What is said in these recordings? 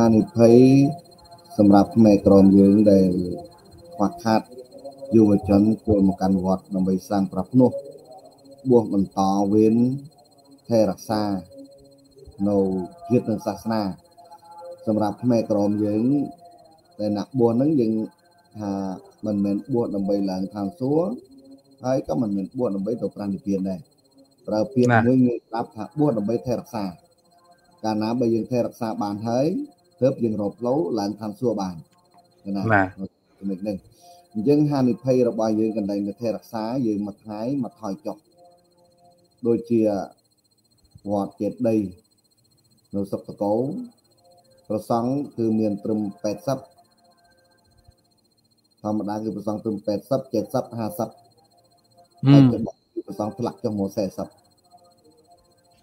ហានិភ័យសម្រាប់ផ្នែកក្រមយើងដែលខ្វះខាតយុវជនចូលមកកាន់វត្តដើម្បីសាងប្រភ្នោះបួសបន្តវេនថែរក្សានៅជាតិនិងសាសនា សម្រាប់ផ្នែកក្រមយើងតែអ្នកបួសហ្នឹងយើងថាមិនមែនបួសដើម្បីឡើងឋានសួគ៌ហើយក៏មិនមែនបួសដើម្បីទៅប្រានិព្វានដែរប្រើពាក្យមួយងាយស្ដាប់ថាបួសដើម្បីថែរក្សា កាលណាបើយើងថែរក្សាបានហើយ ទើបយើងរកផ្លូវឡើងឋានសួគ៌បានណាបាទចំណុចនេះអញ្ចឹងហានិភ័យរបស់យើងកន្លែងថែរក្សាយើងមួយថ្ងៃមកថយចុះដូចជាវត្តចេតីនៅសុខតកោប្រសង់គឺមានត្រឹម80ធម្មតាគឺប្រសង់ត្រឹម80 70 50ហើយគឺប្រសង់ធ្លាក់ចុះមក40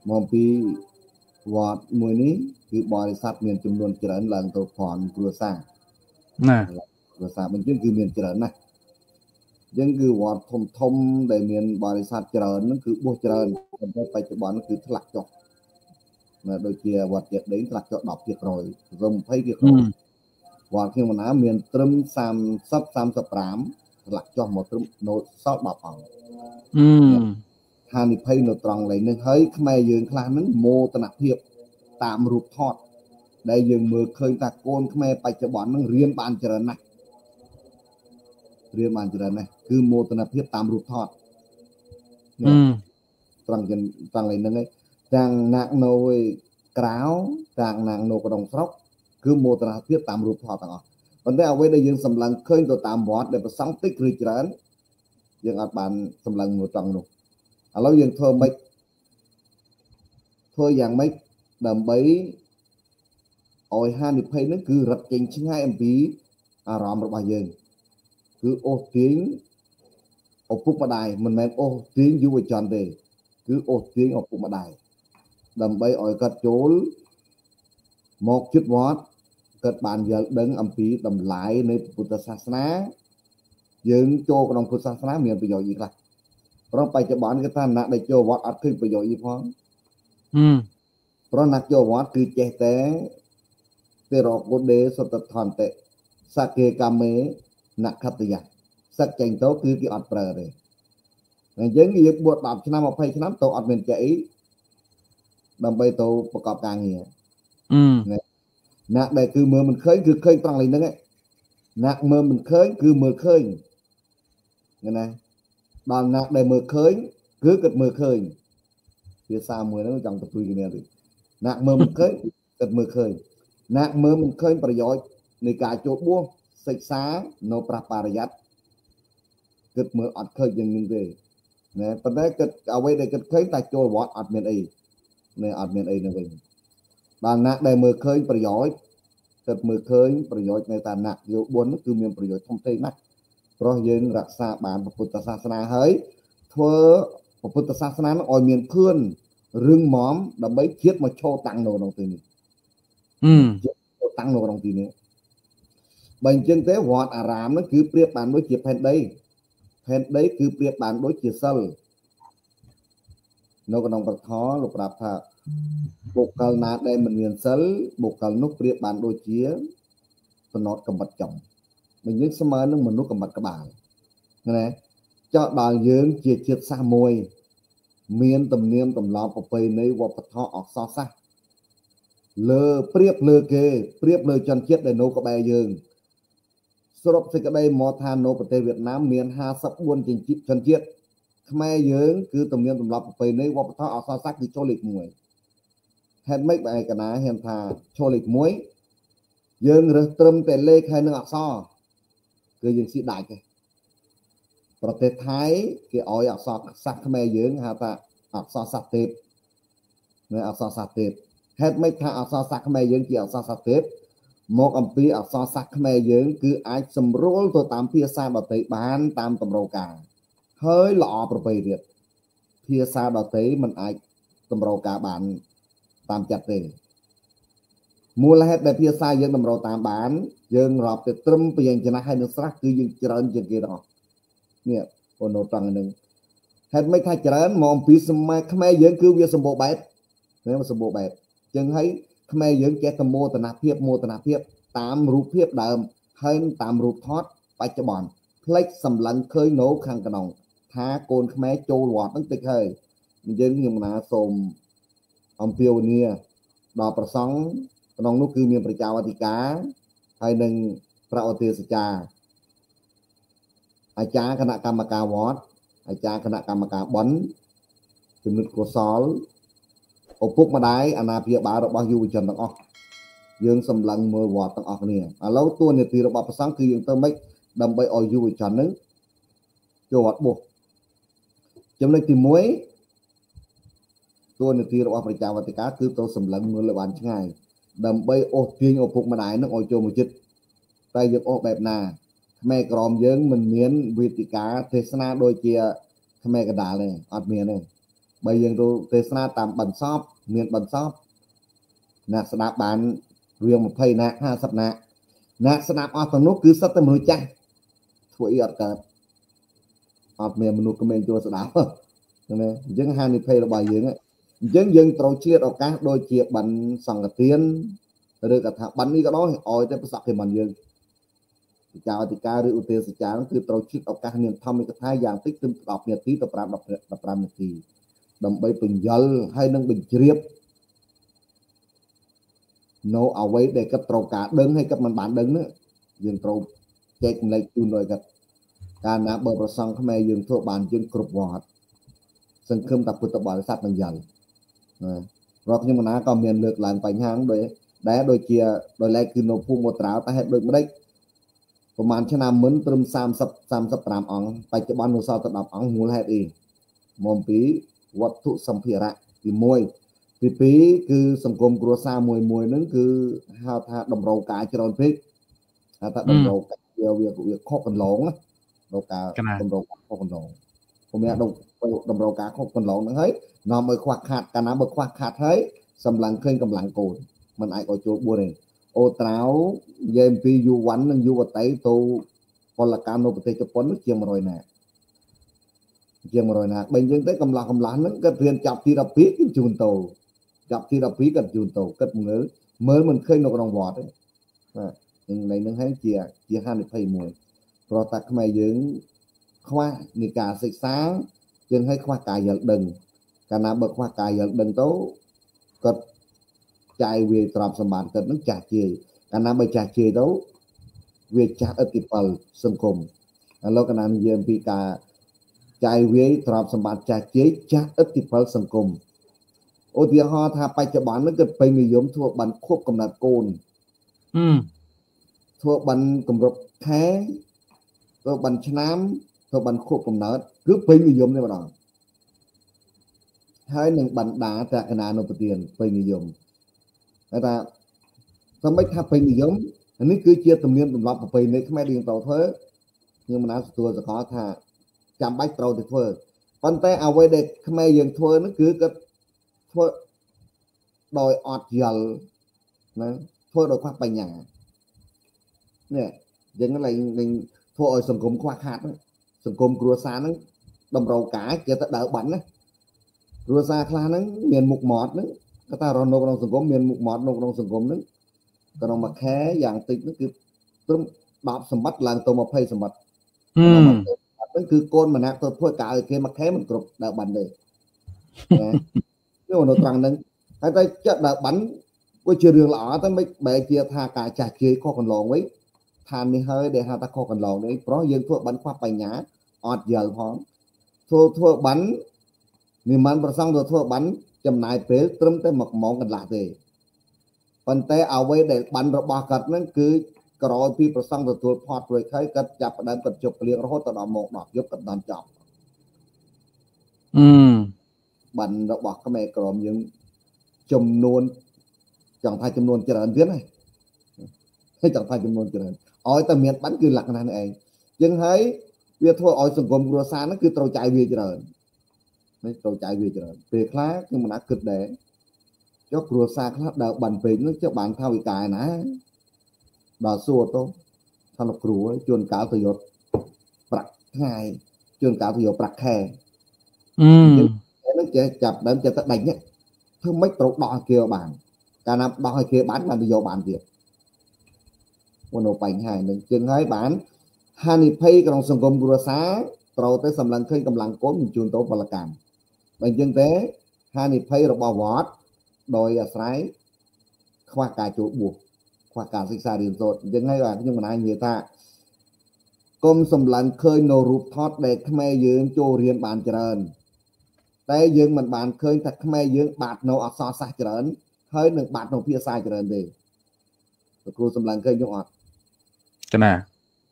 មកពី វត្តមួយនេះគឺបរិស័ទមានចំនួនច្រើនឡើងទៅប្រន់គ្រួសារណាគ្រួសារបញ្ជិនគឺមានច្រើនណាស់អញ្ចឹងគឺវត្តធំធំដែលមានបរិស័ទច្រើនហ្នឹងគឺបោះច្រើនប៉ុន្តែបច្ចុប្បន្នគឺធ្លាក់ចុះណាដូចជាវត្តចិត្តដីធ្លាក់ចុះ10%រំ20%វត្តខ្ញុំណាមានត្រឹម30 35ធ្លាក់ចុះមកត្រឹមនៅសល់10អង្គអឺ ហានិភ័យនៅត្រង់ឡើយនេះហើយខ្មែរយើងខ្លះហ្នឹងមោទនភាពតាមរូបថតដែលយើងមើលឃើញថាកូនខ្មែរបច្ចុប្បន្នហ្នឹងរៀនបានច្រើនណាស់រៀនបានច្រើនណាស់គឺមោទនភាពតាមរូបថតត្រង់ត្រង់ឡើយហ្នឹងឯងទាំងណាក់នៅក្រៅទាំងណាក់នៅក្នុងស្រុកគឺមោទនភាពតាមរូបថតទាំងអស់ប៉ុន្តែអ្វីដែលយើងសម្លឹងឃើញទៅតាមវត្តដែលប្រសង់តិចឬច្រើនយើងអាចបានសម្លឹងមួយត្រង់នោះ ឥឡូវយើងធ្វើម៉េចធ្វើយ៉ាងម៉េចដើម្បីឲ្យហានិភ័យនឹងគឺរត់ចេញឆ្ងាយអំពីអារម្មណ៍របស់យើងគឺអូសទាញឪពុកម្ដាយមិនមែនអូសទាញយុវជនទេគឺអូសទាញឪពុកម្ដាយដើម្បីឲ្យគាត់ចូលមកជិតវត្តគាត់បានយល់ដឹងអំពីតម្លៃនៃពុទ្ធសាសនាយើងចូលក្នុងពុទ្ធសាសនាមានប្រយោជន៍អីខ្លះ ព្រោះបច្ចុប្បន្នគេថាអ្នកដែលចូលវត្តអត់ឃើញប្រយោជន៍អីផងហឹមព្រោះអ្នកចូលវត្តគឺចេះតែទេរកុដេសតថន្តិសកេកមេនខតយៈសឹកចេញទៅគឺគេអត់ប្រើទេអញ្ចឹងយើងបួស10ឆ្នាំ20ឆ្នាំទៅអត់មានចេះអីដើម្បីទៅប្រកបការងារអឺអ្នកដែលគឺមើលមិនឃើញគឺឃើញត្រង់លេងហ្នឹងអ្នកមើលមិនឃើញគឺមើលឃើញណា ដល់អ្នកដែលមើលឃើញគឺគាត់មើលឃើញភាសាមួយហ្នឹងចង់ទៅជួយគ្នាទៀតអ្នកមើលមិនឃើញគាត់មើលឃើញអ្នកមើលមិនឃើញប្រយោជន៍នៃការចូលបួសសិក្សានៅប្រះបរិយ័តគិតមើលអត់ឃើញយ៉ាងនេះទេណាប៉ុន្តែគិតអ្វីដែលគិតឃើញតែចូលវត្តអត់មានអីនៅអត់មានអីនៅវិញដល់ណាដែលមើលឃើញប្រយោជន៍គិតមើលឃើញប្រយោជន៍នៅតាណាយោបុណ្យគឺមានប្រយោជន៍ធំធេងណាស់ ព្រោះយើងរក្សាបានពុទ្ធសាសនាហើយធ្វើពុទ្ធសាសនានឹងឲ្យមានខឿនរឹងមាំដើម្បីជាតិមកឈរតាំងនៅក្នុងទីនេះអឺតាំងនៅក្នុងទីនេះបើអញ្ចឹងទេវត្តអារាមនោះគឺប្រៀបបានដូចជាផែនដីផែនដីគឺប្រៀបបានដូចជាសិលនៅក្នុងប្រធលោកប្រាប់ថាបុគ្គលណាដែលមិនមានសិលបុគ្គលនោះប្រៀបបានដូចជាចំណត់កំបិតចំ បើយើងស្មើនឹងមនុស្សកំបិតក្បាលណាចោះដល់យើងជាជាតិសាសន៍មួយ មានទំនៀមទម្លាប់ប្រពៃណីវប្បធម៌អក្សរសាស្ត្រលើប្រៀបលើគេប្រៀបលើជនជាតិដែលនៅក្បែរយើងសរុបសេចក្តីមកថានៅប្រទេសវៀតណាមមាន54ជនជាតិជនជាតិខ្មែរយើងគឺទំនៀមទម្លាប់ប្រពៃណីវប្បធម៌អក្សរសាស្ត្រគឺចូលលេខ1ហេតុម៉េចបែរកណាហ៊ានថាចូលលេខ1យើងរើសត្រឹមតែលេខហើយនឹងអក្សរ គឺយើងស៊ីដាច់ទេប្រទេសថៃគេឲ្យអក្សរសាស្ត្រខ្មែរយើងហៅថាអក្សរសាស្ត្រទេពនៅអក្សរសាស្ត្រទេពហេតុម៉េចថាអក្សរសាស្ត្រខ្មែរយើងជាអក្សរសាស្ត្រទេពមកអំពីអក្សរសាស្ត្រខ្មែរយើង គឺអាចសម្រួលទៅតាមភាសាដទៃបានតាមតម្រូវការហើយល្អប្រពៃទៀតភាសាដទៃมันអាចតម្រូវការបានតាមចិត្តទេ មូលហេតុដែលភាសាយើងតម្រូវតាមបាន យើងរាប់ទៅត្រឹមពយញ្ចនៈហើយនឹងស្រះគឺយើងច្រើនជាងគេទាំងអស់នេះបងនៅត្រង់ហ្នឹងហេតុមិនថាច្រើនមកអំពីសម័យខ្មែរយើងគឺវាសម្បូរបែបណាសម្បូរបែបចឹងហើយខ្មែរយើងចេះតែមោទនភាពមោទនភាពតាមរូបភាពដើមហើយតាមរូបថតបច្ចុប្បន្នផ្លេចសម្លឹងឃើញនៅខាងក្នុងថាកូនខ្មែរចូលវត្តហ្នឹងតិចហើយយើងខ្ញុំណាសូមអំពាវនាវដល់ប្រសង់ ក្នុងនោះគឺមានប្រជាអធិការហើយនឹងប្រអទេសចាអាចារ្យគណៈកម្មការវត្តអាចារ្យគណៈកម្មការបន់ជំនិតកុសលឪពុកម្ដាយអាណាព្យាបាលរបស់យុវជនទាំងអស់យើងសម្លឹងមើលវត្តទាំងអស់គ្នាឥឡូវតួនាទីរបស់ព្រះសង្ឃគឺយើងទៅម៉េចដើម្បីឲ្យយុវជននឹងចូលវត្តបុះចំណុចទី1តួនាទីរបស់ប្រជាវត្តិការគឺទៅសម្លឹងមើលឲ្យបានឆ្ងាយ ដើម្បីអូសទាញឪពុកម្ដាយនឹងឲ្យចូលមកចិត្តតែយើងអូសបែបណាខ្មែរក្រមយើងមិនមានវេទិកាទេសនាដូចជាខ្មែរកដាលទេអត់មានទេបើយើងទៅទេសនាតាមបន្សពមានបន្សពអ្នកស្ដាប់បានរៀង20ណា50ណាអ្នកស្ដាប់អស់ទាំងនោះគឺសិតតែមនុស្សចាស់ធ្វើអីអត់កើតអត់មានមនុស្សក្មេងចូលស្ដាប់ណាអញ្ចឹងហានិភ័យរបស់យើង អញ្ចឹងយើងត្រូវឆ្លៀតឱកាសដូចជាបានសង្កទានឬក៏ថាបាននេះក៏ដោយឲ្យតែប្រសក់គេមិនយើងវិចារអធិការឬឧទាសចារគឺត្រូវឆ្លៀតឱកាសនាងធម្មិកថាយ៉ាងតិចត្រឹម10នាទីទៅ5 15នាទីដើម្បីបញ្យលហើយនឹងបញ្ជ្រាបនៅអ្វីដែលគាត់ត្រូវការដឹងហើយគាត់មិនបានដឹងនោះយើងត្រូវចែកចម្លែកជូនដល់គាត់កាលណាបើប្រសងខ្មែរយើងធ្វើបានយើងគ្រប់វត្តសង្ឃឹមថាពុទ្ធបរិស័ទនឹងយល់ ណារកខ្ញុំណាក៏មានលើកឡើងបញ្ហាដូចដែរដូចជាដោយឡែកគឺនៅភូមិមត្រាតែហេតុដូចម្ដេចប្រហែលឆ្នាំមុនត្រឹម30 35អង្គបច្ចុប្បន្ននៅសល់តែ10អង្គមូលហេតុអីមកពីវត្ថុសម្ភារៈទី1ទី2គឺសង្គមគ្រួសារមួយមួយហ្នឹងគឺហៅថាតម្រូវការច្រើនពេកហៅថាតម្រូវការវាវាខុសកន្លងណាតម្រូវការតម្រូវការខុសកន្លងผมមាន តម្រូវការខុសកន្លងហ្នឹងហើយនាំឲ្យខ្វះខាតកាលណាបើខ្វះខាតហើយសម្លឹងឃើញកម្លាំងកូនมันអាចឲ្យចូល4ទេអូត្រាវនិយាយអំពីយូវ៉ាន់និងយូវតីទៅពលកម្មនៅប្រទេសជប៉ុនជាង100ណាជាង100ណាបើអញ្ចឹងទៅកម្លាំងកម្លាំងហ្នឹងគាត់រៀនចាប់ទី12គឺជូនទៅចាប់ទី12គាត់ជូនទៅគាត់មើលមើលមិនឃើញនៅក្នុងវត្តទេបាទនឹងនឹងហើយជាជាហានិភ័យមួយព្រោះតែខ្មែរយើងខ្វះនៃការសិក្សា យើងឲ្យខ្វះការយល់ដឹងកាលណាបើខ្វះការយល់ដឹងទៅគាត់ចាយវាទ្រព្យសម្បត្តិគាត់នឹងចាស់ជាយកាលណាបើចាស់ជាយទៅវាចាស់ឥទ្ធិពលសង្គមឥឡូវកាលណានិយាយអំពីការចាយវាយទ្រព្យសម្បត្តិចាស់ជាយចាស់ឥទ្ធិពលសង្គមឧទាហរណ៍ថាបច្ចុប្បន្ននេះគឺពេញនិយមធ្វើបានខួបកំណត់កូនអឺធ្វើបានកម្រិតខែធ្វើបានឆ្នាំ ធ្វើបានខួបកំណត់គឺពេញនិយមទេម្ដងហើយនឹងបណ្ដាតកណានុពទានពេញនិយមតែថាសម្បិចថាពេញនិយមនេះគឺជាទំនៀមទម្លាប់ប្រពៃណីខ្មែររៀងតធ្វើខ្ញុំមិនណាទទួលសកលថាចាំបាច់ត្រូវទៅធ្វើប៉ុន្តែអ្វីដែលខ្មែរយើងធ្វើនោះគឺគាត់ធ្វើដោយអត់យល់ណាធ្វើដោយខ្វះបញ្ញានេះយើងឡើងនឹងធ្វើឲ្យសង្គមខ្វះខាត សង្គមគ្រួសារហ្នឹងតម្រូវការគេទៅដើរបាត់ណាគ្រួសារខ្លះហ្នឹងមានមុខមាត់ហ្នឹងគាត់ថារស់នៅក្នុងសង្គមមានមុខមាត់នៅក្នុងសង្គមហ្នឹងក្នុងមួយខែយ៉ាងតិចហ្នឹងគឺត្រឹម10សម្បត្តិឡើងទៅ20សម្បត្តិហ្នឹងគឺកូនម្នាក់ទៅធ្វើការឲ្យគេមួយខែមិនគ្រប់ដើរបានទេណាយកនៅត្រង់ហ្នឹងហើយតែចិត្តដើរបានក៏ជារឿងល្អតែមិនបែរជាថាការចាស់ជឿខុសកន្លងវិញថានេះហើយដែលហៅថាខុសកន្លងនេះព្រោះយើងធ្វើបានខ្វះបញ្ញា អត់យល់ផងធ្វើធ្វើបាននិមន្តប្រសងទៅធ្វើបានចំណាយពេលត្រឹមតែ1ម៉ោងកន្លះទេប៉ុន្តែអ្វីដែលបានរបស់គាត់ហ្នឹងគឺក្រោយពីប្រសងទទួលផត់រួចហើយគាត់ចាប់ផ្ដើមគាត់ជប់ក្លៀករហូតដល់ម៉ោង10យប់គាត់បានចប់អឺបានរបស់ខ្មែរក្រមយើងចំនួនចង់ថាចំនួនច្រើនទៀតណាហើយចង់ថាចំនួនច្រើនឲ្យតែមានបានគឺលក្ខណៈនេះឯងចឹងហើយ វាធ្វើឲ្យសង្គមគ្រួសារហ្នឹងគឺត្រូវចាយវាច្រើននេះត្រូវចាយវាច្រើនពេលខ្លះគឺមិនអាចគិតដែរចុះគ្រួសារខ្លះដើរបានពេកនោះចុះបានថាវិការណាដល់សួរទៅថាលោកគ្រូជួនកាលទៅយកប្រាក់ថ្ងៃជួនកាលទៅយកប្រាក់ខែអឺនឹងចេះចាប់ដើមចេះទៅដាច់ធ្វើម៉េចត្រូវដោះគេបានកាលណាដោះឲ្យគេបានបានទៅយកបានទៀតមកនៅបញ្ហានឹងជាងហើយបាន ហានិភ័យក្នុងសង្គមគ្រួសារត្រូវទៅសម្លឹងឃើញកម្លាំងកូនបញ្ជូនទៅពលកម្មបើអញ្ចឹងទេហានិភ័យរបស់វត្តដោយអាស្រ័យខ្វះការចូលបួសខ្វះការសិក្សារៀនសូត្រអញ្ចឹងហើយបាទខ្ញុំមិនអាចនិយាយថាគុំសម្លឹងឃើញនៅរូបថតដែលខ្មែរយើងចូលរៀនបានច្រើនតែយើងមិនបានឃើញថាខ្មែរយើងបាត់នៅអក្សរសាស្ត្រច្រើនហើយនឹងបាត់នៅភាសាច្រើនទេលោកគ្រូសម្លឹងឃើញខ្ញុំអត់កណា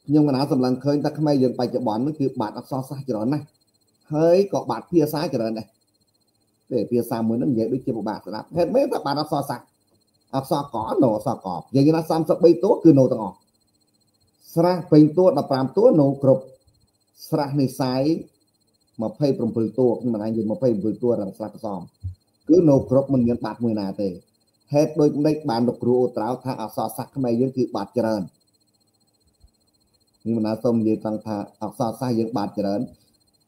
ខ្ញុំកណាសម្លឹងឃើញថាខ្មែរយើងបច្ចុប្បន្ននេះគឺបាត់អក្សរសាស្ត្រច្រើនណាស់ហើយក៏បាត់ភាសាច្រើនដែរទេភាសាមួយនឹងនិយាយដូចជាពិបាកស្ដាប់ហេតុម៉េចថាបាត់អក្សរសាស្ត្រអក្សរកនៅអក្សរកនិយាយថា33តួគឺនៅទាំងអស់ស្រះពេញតួ15តួនៅគ្រប់ស្រះនិស័យ27តួខ្ញុំមិនអាចនិយាយ27តួរងស្រះកសំគឺនៅគ្រប់មិនមានបាត់មួយណាទេហេតុដូចនេះបានលោកគ្រូអូត្រោថាអក្សរសាស្ត្រខ្មែរយើងគឺបាត់ច្រើន ខ្ញុំមិនណាសូមនិយាយត្រង់ថាអក្សរសាស្ត្រយើងបាត់ច្រើន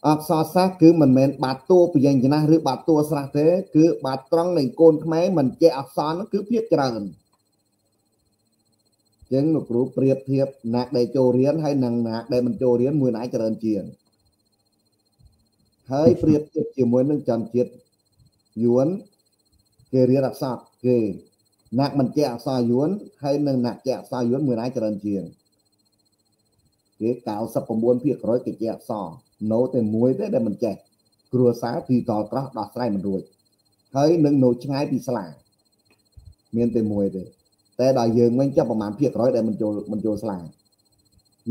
អក្សរសាស្ត្រគឺមិនមែនបាត់តួពយញ្ចនាឬបាត់តួស្រះទេគឺបាត់ត្រង់នៃកូនខ្មែរមិនចេះអក្សរនោះគឺភាពច្រើនចឹងលោកគ្រូប្រៀបធៀបអ្នកដែលចូលរៀនហើយនឹងអ្នកដែលមិនចូលរៀនមួយណាច្រើនជាងហើយប្រៀបធៀបជាមួយនឹងចំជាតិយួនគេរៀនអក្សរគេអ្នកមិនចេះអក្សរយួនហើយនឹងអ្នកចេះអក្សរយួនមួយណាច្រើនជាង គេ99%គេចេះអក្សរនៅតែមួយទេដែលមិនចេះគ្រួសារទីតល់ក្រោះដោះស្រាយមិនរួចហើយនឹងនៅឆ្ងាយពីស្លាមានតែមួយទេតែដល់យើងវិញចាប់ប្រហែលភាគរយដែលមិនចូលមិនចូលស្លា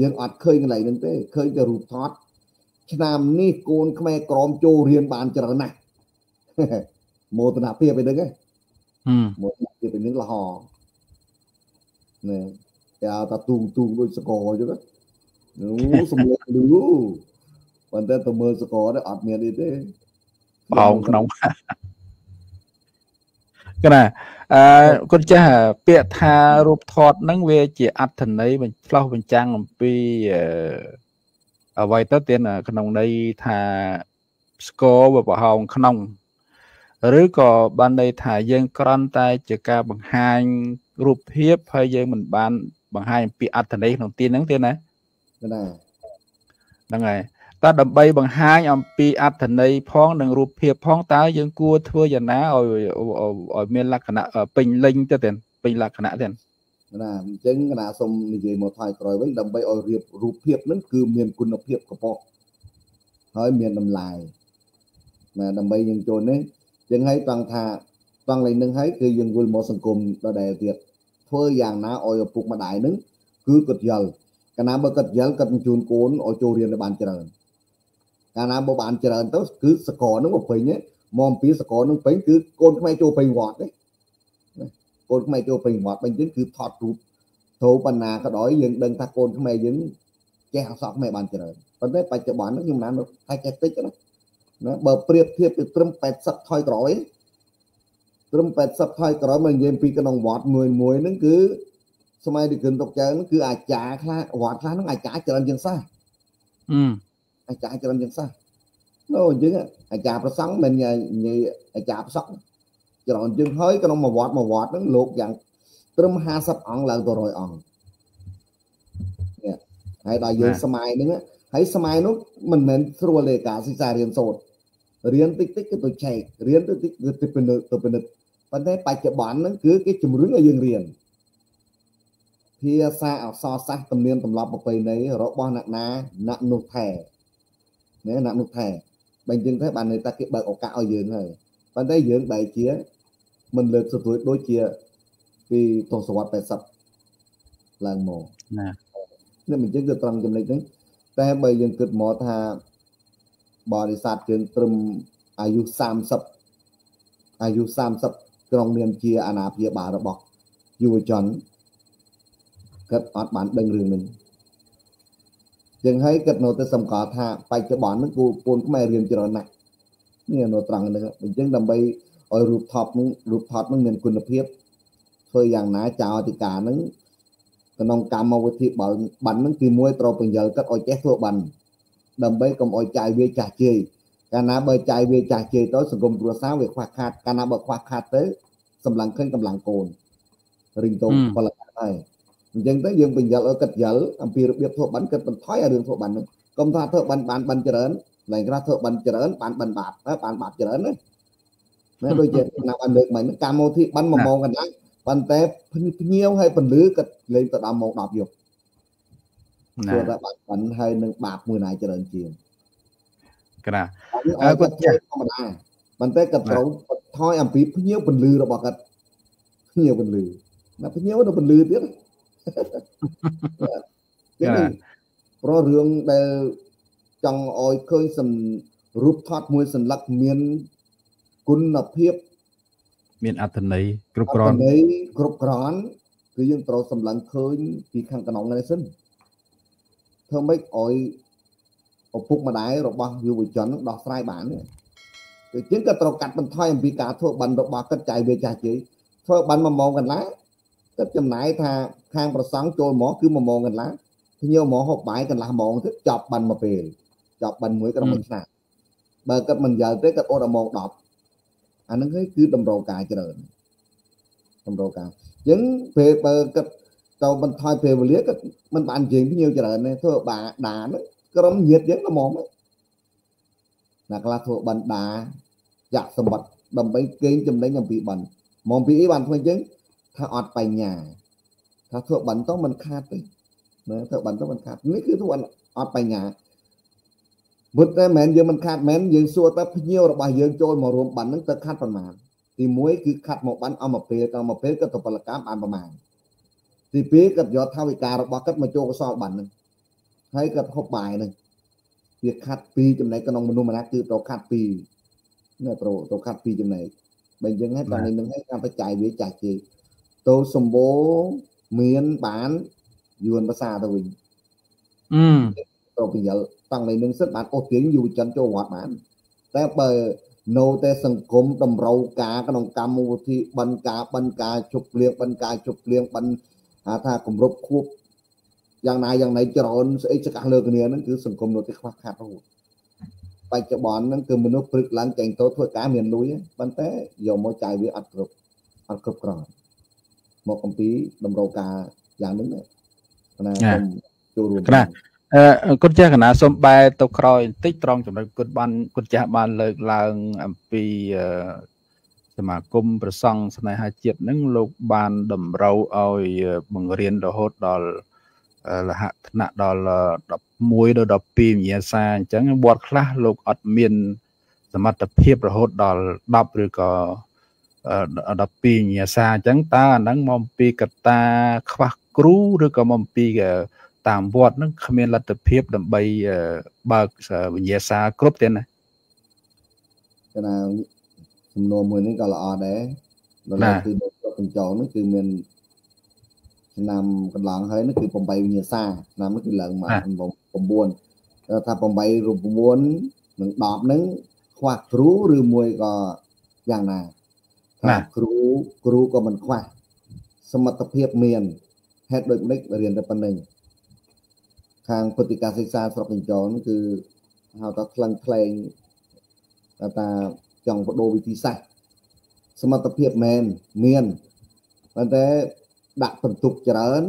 យើងអត់ឃើញកន្លែងហ្នឹងទេឃើញតែរូបថតឆ្នាំនេះកូនខ្មែរក្រមចូលរៀនបានច្រើនណាស់មោទនភាពឯហ្នឹងមោទនភាពឯហ្នឹងលហណែតែតាទូងទូងដូចសកអញ្ចឹង អូសំលេងលឺប៉ុន្តែទៅមើលសកលនេះអត់មានអីទេបោងក្នុងកណាអឺគាត់ចាស់ពាក្យថារូបថតហ្នឹងវាជាអត្ថន័យបញ្ឆ្លោះបញ្ចាំងអំពីអ្វីទៅទៀតក្នុងន័យថាស្គរវាប្រហោងក្នុងឬក៏បានន័យថាយើងក្រន់តែជាការបង្ហាញរូបភាពហើយយើងមិនបានបង្ហាញអំពីអត្ថន័យក្នុងទីហ្នឹងទេណា ណាហ្នឹងហើយតើដើម្បីបង្ហាញអំពីអត្ថន័យផងនិងរូបភាពផងតើយើងគួរធ្វើយ៉ាងណាឲ្យឲ្យមានលក្ខណៈពេញលេញទៅទៀតពេញលក្ខណៈទៀតណាអញ្ចឹងគណៈសូមនិយាយមកថយក្រោយវិញដើម្បីឲ្យរៀបរូបភាពហ្នឹងគឺមានគុណភាពកប៉ុហើយមានតម្លៃណាដើម្បីយើងចូលនេះចឹងហើយត្រង់ថាត្រង់លេងនឹងហើយគឺយើងវិលមកសង្គមដដែលទៀតធ្វើយ៉ាងណាឲ្យឪពុកម្ដាយហ្នឹងគឺគាត់យល់ កាលណាបើគាត់យល់គាត់បញ្ជូនកូនឲ្យចូលរៀនបានច្រើនកាលណាបើបានច្រើនទៅគឺសកលនឹងមកពេញមកអំពីសកលនឹងពេញគឺកូនខ្មែរចូលពេញវត្តទេកូនខ្មែរចូលពេញវត្តបញ្ចឹងគឺថតរូបត្រូវបណ្ណាក៏ដោយយើងដឹងថាកូនខ្មែរយើងចេះអក្សរខ្មែរបានច្រើនប៉ុន្តែបច្ចុប្បន្នខ្ញុំណានតែចេះតិចណាណាបើប្រៀបធៀបទៅត្រឹម80ថយក្រោយត្រឹម80ថយក្រោយមកនិយាយពីក្នុងវត្តមួយមួយហ្នឹងគឺ សម័យទីគិនតុកចៅគឺអាចារ្យខ្លះវត្តខ្លះហ្នឹងអាចារ្យច្រើនជាងសាសអឺអាចារ្យច្រើនជាងសាសនោះអញ្ចឹងអាចារ្យប្រសង់មិននិយាយអាចារ្យប្រសង់ច្រើនជាងហើយក្នុងមួយវត្តមួយវត្តហ្នឹងលោកយ៉ាងត្រឹម50អង្គឡើងទៅ100អង្គនេះហើយដល់យើងសម័យហ្នឹងហើយសម័យនោះមិនមែនស្រួលទេការសិក្សារៀនសូត្ររៀនតិចតិចគឺទៅចែករៀនទៅតិចគឺទៅពិនិត្យទៅពិនិត្យប៉ុន្តែបច្ចុប្បន្នហ្នឹងគឺគេជំរុញឲ្យយើងរៀន ភាសាអក្សរសាស្ត្រទំនៀមទម្លាប់ប្រពៃណីរបស់អ្នកណាអ្នកនោះថែណាអ្នកនោះថែបើអញ្ចឹងទៅបានន័យថាគេបើកឱកាសឲ្យយើងហើយប៉ុន្តែយើងបែរជាមិនលើកស្ទួយដូចជាពីទសវត្ស80ឡើងមកណានេះមិនចឹងគឺត្រង់ចំណុចហ្នឹងតែបើយើងគិតមកថាបរិស័ទយើងត្រឹមអាយុ30អាយុ30ក្នុងនាមជាអាណាព្យាបាលរបស់យុវជន គាត់អត់បានដឹងរឿងនេះចឹងហើយគាត់នៅតែសម្គាល់ថាបច្ចុប្បន្នហ្នឹងគូពូនខ្មែររៀនច្រើនណាស់នេះនៅត្រង់ហ្នឹងអញ្ចឹងដើម្បីឲ្យរូបថតហ្នឹងរូបថតហ្នឹងមានគុណភាពធ្វើយ៉ាងណាចៅអធិការហ្នឹងក្នុងកម្មវិធីបើបានហ្នឹងទី1ត្រូវបញ្យល់គាត់ឲ្យចេះធ្វើបានដើម្បីកុំឲ្យចាយវាចាស់ជេរកាលណាបើចាយវាចាស់ជេរទៅសង្គមគ្រួសារវាខ្វះខាតកាលណាបើខ្វះខាតទៅសម្លឹងឃើញកម្លាំងកូនរីងតូផលិតហើយ អញ្ចឹងទៅយើងបញ្យល់ឲ្យគិតយល់អំពីរបៀបធ្វើបន់គិតបន្ថយឲ្យរឿងធ្វើបន់ហ្នឹងកុំថាធ្វើបន់បានបន់ច្រើនឡើងក្រោះធ្វើបន់ច្រើនបានបន់បាបបានបាបច្រើនណាណាដូចជាណាប់ឲ្យលើកមិញកម្មវិធីបន់1ម៉ោងកន្លះប៉ុន្តែភ្ញៀវឲ្យពលឺក៏លេងទៅដល់ម៉ោង10យប់ព្រោះតែបាត់បន់ហើយនឹងបាបមួយណាច្រើនជាងក្រាអើគាត់ចេះធម្មតាប៉ុន្តែក៏ត្រូវថយអំពីភ្ញៀវពលឺរបស់គាត់ភ្ញៀវពលឺណាភ្ញៀវនៅពលឺទៀត ចឹងព្រោះរឿងដែលចង់ឲ្យឃើញសំរូបថតមួយសន្លឹកមានគុណភាពមានអត្ថន័យគ្រប់គ្រាន់អត្ថន័យគ្រប់គ្រាន់គឺយើងត្រូវសម្លឹងឃើញពីខាងក្នុងនេះសិនធ្វើម៉េចឲ្យឪពុកម្ដាយរបស់យុវជននឹងដោះស្រាយបានគឺជាងក៏ត្រូវកាត់បន្ថយអំពីការធ្វើបន់របស់កិត្តចៃវាចាស់ជ័យធ្វើបន់1ម៉ោងកន្លះ គិតចំណាយថាខាងប្រសង់ចូលមកគឺ1ម៉ោងកន្លះភ្ញៀវមកហូបបាយកន្លះម៉ោងទៀតចប់បានមួយពេលចប់បានមួយក្រុមមួយឆ្នាំបើគិតមិនយល់ទេគិតអូដល់ម៉ោង10អាហ្នឹងគឺតម្រូវការច្រើនតម្រូវការអញ្ចឹងពេលបើគិតទៅបន្ថយពេលវេលាក៏មិនបានជើងភ្ញៀវច្រើនទេធ្វើបាដាហ្នឹងក្រុមញាតយើងល្មមណាខ្លះធ្វើបណ្ដាចាក់សម្បត្តិដើម្បីកេងចំណេញអំពីបណ្ឌមកពីអីបានធ្វើអញ្ចឹង ថាអត់បញ្ញាថាធ្វើបណ្ឌទៅមិនខាតទេណាធ្វើបណ្ឌទៅមិនខាតនេះគឺធ្វើអត់បញ្ញាមុតតែមិនយើងមិនខាត់មែនយើងសួរទៅភ្ញៀវរបស់យើងចូលមករួមបានហ្នឹងទៅខាត់ប្រមាណទី1គឺខាត់មកបានអស់មួយពេលដល់មួយពេលក៏ទៅពលកម្មបានប្រមាណទី2ក៏យកថាវិការរបស់គាត់មកចូលកសលបានហ្នឹងហើយក៏ហូបបាយហ្នឹងវាខាត់ពីចំណែកក្នុងមនុស្សម្នាក់គឺត្រូវខាត់ពីណាត្រូវត្រូវខាត់ពីចំណែកបើអញ្ចឹងហើយតាមនេះនឹងហើយការបច្ច័យវាចាស់ជេ តោសម្បូរមានបានយួនភាសាទៅវិញអឺត្រូវពយល់តាំងនៅនឹងសិនបានអូសទាញយុវជនចូលវត្តបាន តែបើនៅតែសង្គមតម្រូវការក្នុងកម្មវិធីបិណ្ឌការបិណ្ឌការជប់លៀងបិណ្ឌការជប់លៀងបិណ្ឌថាគម្រប់ខួបយ៉ាងណាយ៉ាងណីច្រើនស្អីចកាសលើគ្នាហ្នឹងគឺសង្គមនៅតែខ្វះខាតរហូតបច្ចុប្បន្នហ្នឹងគឺមនុស្សព្រឹកឡើងចេញទៅធ្វើការមានលុយប៉ុន្តែយកមកចាយវាអត់គ្រប់អត់គ្រប់គ្រាន់ មកអំពីតម្រូវការយ៉ាងហ្នឹងណាសូមចូលរួមណាអឺគុណចាស់កណាសូមបែរទៅក្រោយបន្តិចត្រង់ចំណុចគុណបានគុណចាស់បានលើកឡើងអំពីសមាគមប្រសង់ស្នេហាជាតិនឹងលោកបានតម្រូវឲ្យបង្រៀនរហូតដល់លហថ្នាក់ដល់11ដល់12វិញ្ញាសាអញ្ចឹងវត្តខ្លះលោកអត់មានសមត្ថភាពរហូតដល់10ឬក៏ 12វិញ្ញាសាអញ្ចឹងតើអាហ្នឹងមកពីកត្តាខ្វះគ្រូឬក៏មកពីតាមវត្តហ្នឹងគ្មានលទ្ធភាពដើម្បីបើកវិញ្ញាសាគ្រប់ទេណាគណៈចំនួនមួយនេះក៏ល្អដែរដល់គឺដល់បញ្ចោហ្នឹងគឺមានឆ្នាំកន្លងហើយនេះគឺ8វិញ្ញាសាឆ្នាំនេះគឺឡើងមក9ថា8រូប9និង10ហ្នឹងខ្វះគ្រូឬមួយក៏យ៉ាងណា ថាគ្រូគ្រូក៏មិនខ្វះសមត្ថភាពមានហេតុដូចម្ដេចរៀនតែប៉ុណ្្នឹងខាងពុទ្ធិកាសិក្សាស្រុកកញ្ចនគឺហៅថាក្លងក្លែងថាចង់បដូរវិធីសាស្ត្រសមត្ថភាពមែនមានប៉ុន្តែដាក់បន្ទុកច្រើន